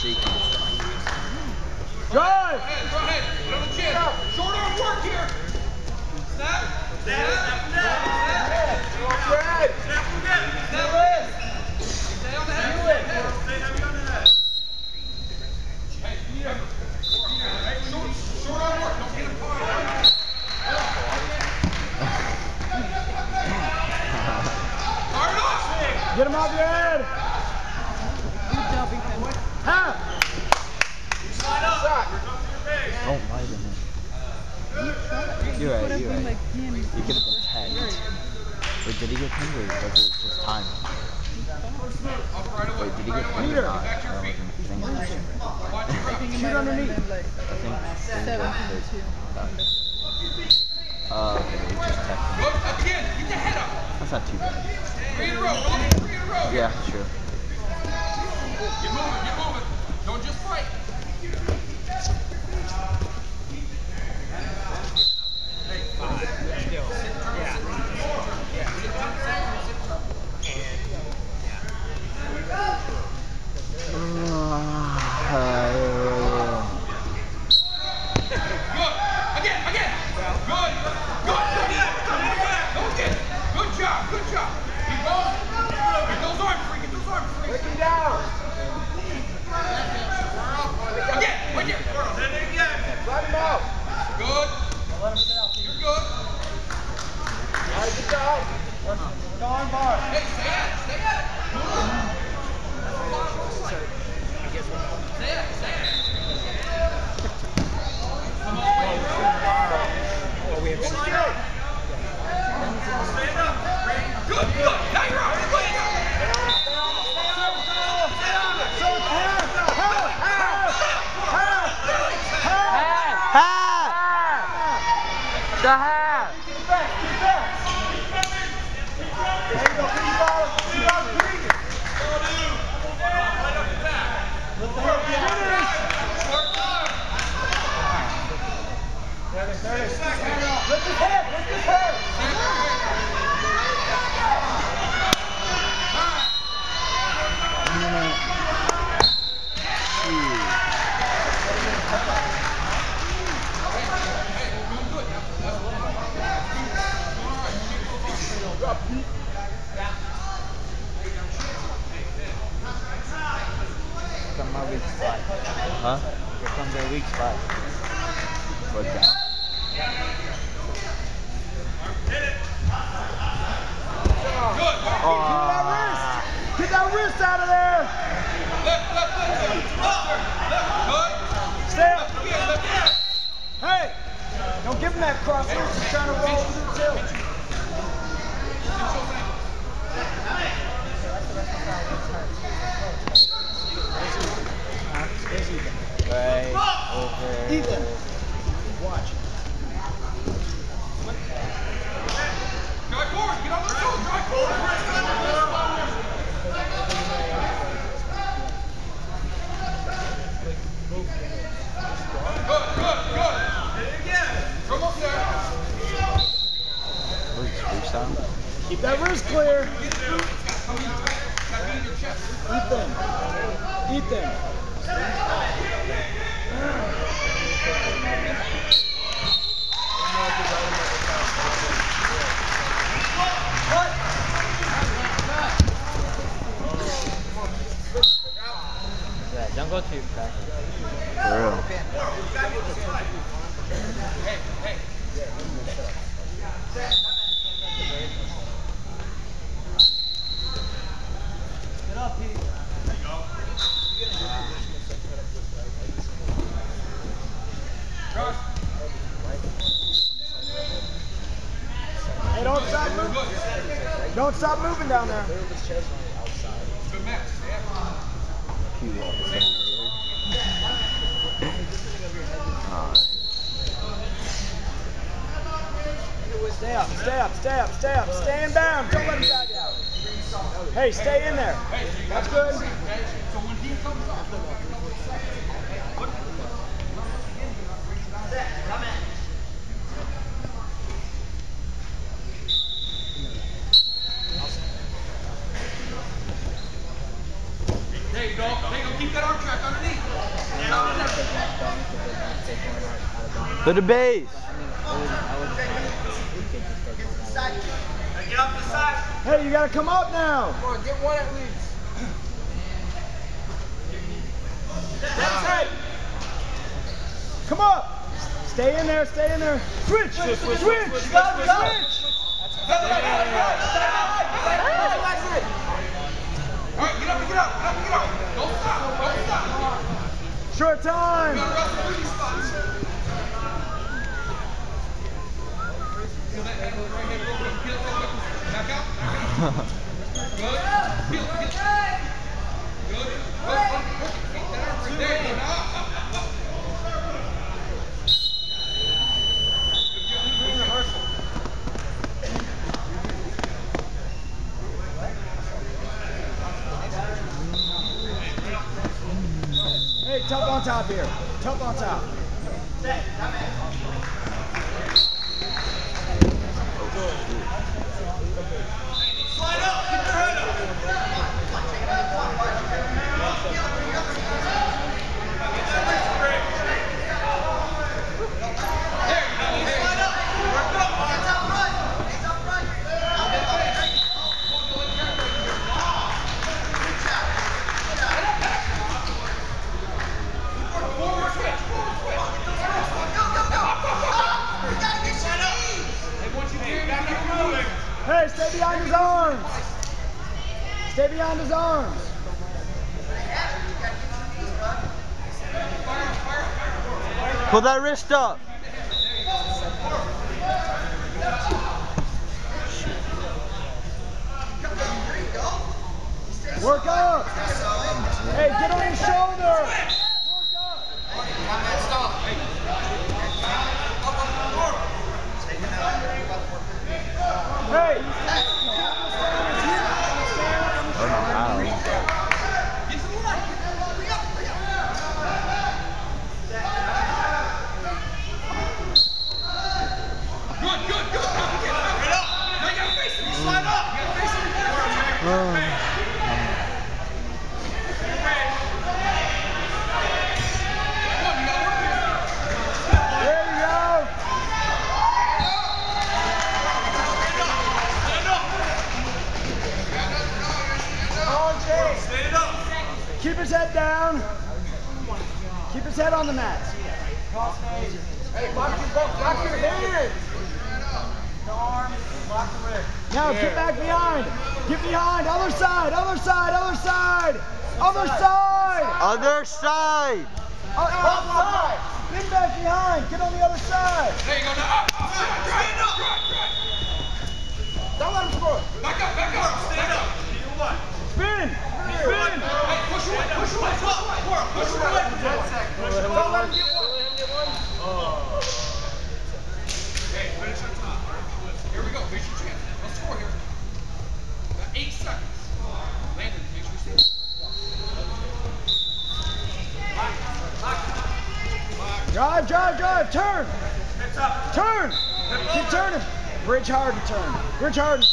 shaking. Good! Go ahead, go ahead. Short arm work here. Snap. Snap. Snap. Fred! Snap. Snap. Snap. Stay on the head. Stay heavy on the head. Hey, feet up. Hey, short, short arm work. Don't get him caught. Hard off. Get him off your head! Half! Slide up. We're coming to your base. Don't lie to him. You're right, you're right. Like, You could have been tagged. Wait, did he get pinned or was it just time? Up right away. Wait, did he get pinned or not? I wasn't paying attention. Shoot underneath. I think Seven Uh, okay, he just texted me. Look, again. Keep the head up. That's not too bad. Three in a row. Three in a row. Yeah, sure. Get moving. Get moving. Don't just fight. Weak spot. Huh? Here comes our weak spot. Foot down. Aw. Get that wrist out of there! Left, left, left, left. Left. Stay up! Good. Again, left. Left. Hey! Don't give him that cross wrist. He's trying to roll through the tilt. Right over. Ethan! Watch. Drive forward. Get on the field. Drive forward. Good, good, good. You're almost there. What is freestyle? Keep that wrist clear. Gotta be in your chest. Ethan. Ethan. Yeah, don't go too fast. For real. Get up, Pete. Hey, don't stop moving. Don't stop moving down there. Stay up, stay up, stay up, stay up. In bounds. Don't let him back out. Hey, stay in there. That's good. So when he comes up, There you go. There you go. Keep that arm track underneath. To the base. Hey, you gotta come up now. Come on, get one at least. Come up. Stay in there, stay in there. Switch, switch, switch, switch. Go, go. switch. All right, get up and get up. Get up and get up. Don't stop. Don't stop. Short time. You gotta wrestle through these spots. Feel that hand with the right hand real quick. Feel it real quick. Back out. Back out. Good. Feel it. Feel it. Good. Good. Perfect. Keep that arm right there. You go. Now up, up, up, up. Good job. Rehearsal. Hey, tough on top here. Tough on top. Slide behind his arms. Stay behind his arms. Pull that wrist up. Work up. Hey, get on his shoulder. His head down. Keep his head on the mat. Hey, lock your, lock your hands. The arms, lock the wrist. Now get back behind. Get behind. Other side. Other side. Other side. Other side. Other side. Uh, outside. Get back behind. Get on the other side. There you go. Now up. up. Stand up. Drive, drive. Don't let him score. Back up, back up. Stand up. You what? Spin. Spin. Hey, push away, push away, push away. Push away. Don't let him get one. Hey, finish on top. Here we go. Here's your chance. Let's score here. Got eight seconds. Landon, make sure you see. Drive, drive, drive. Turn. Turn. Keep turning. Bridge hard and turn. Bridge hard and